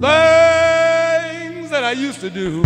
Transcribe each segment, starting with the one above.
Things that I used to do.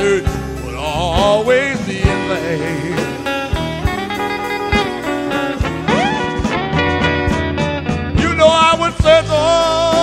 My would always be in vain. You know I would search all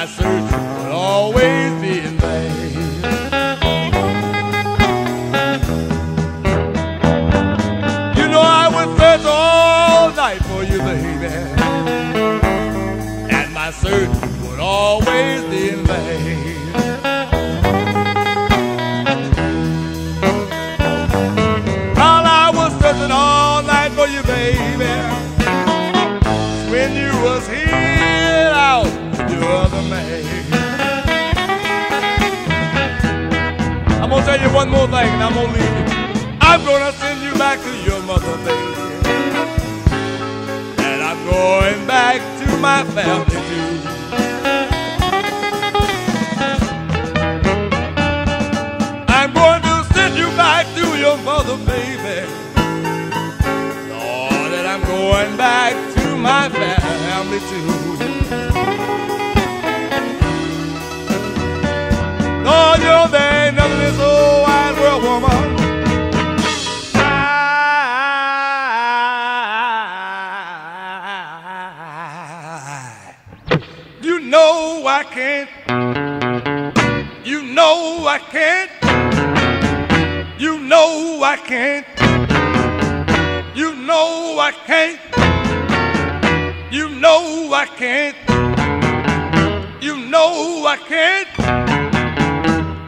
my search would always be in vain. You know I would search all night for you, baby. And my search would always I'm gonna tell you one more thing and I'm gonna leave you. I'm gonna send you back to your mother, baby. And I'm going back to my family too. I'm going to send you back to your mother, baby. Lord, and I'm going back to my family too. Can't. You know I can't. You know I can't. You know I can't. You know I can't. You know I can't.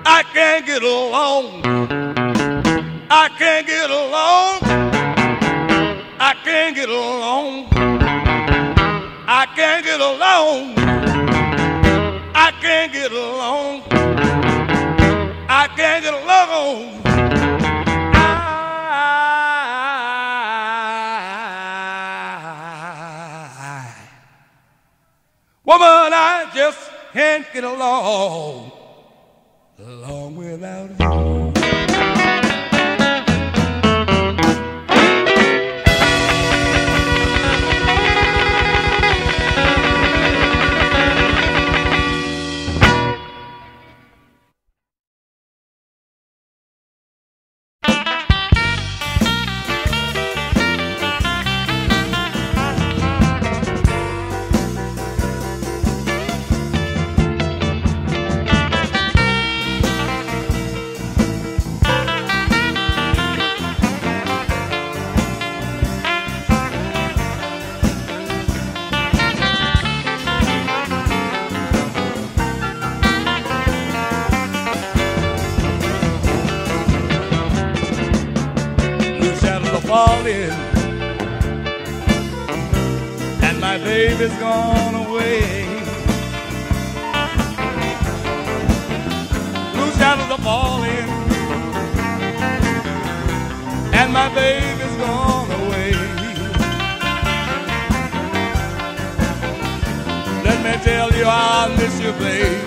I can't get along. I can't get along. I can't get along. I can't get along. Get along. I can't get along. I, woman, I just can't get along, along without you. falling, and my baby's gone away. Blue shadows are falling, and my baby's gone away. Let me tell you, I miss you, babe.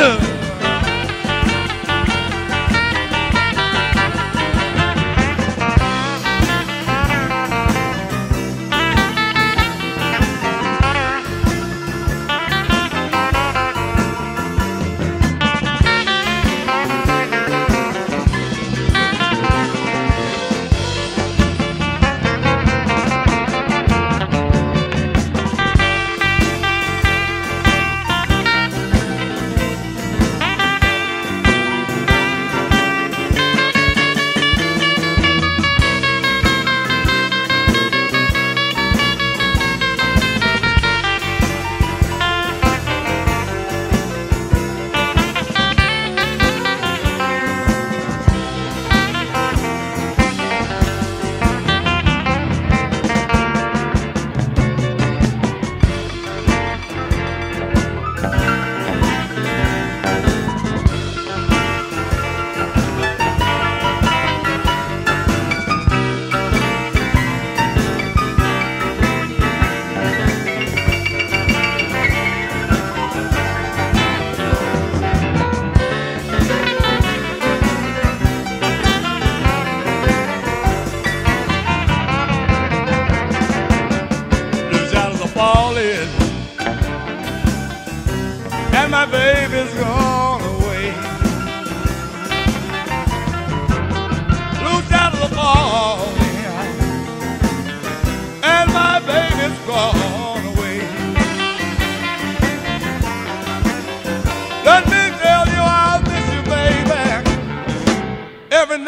Obrigado!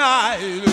night.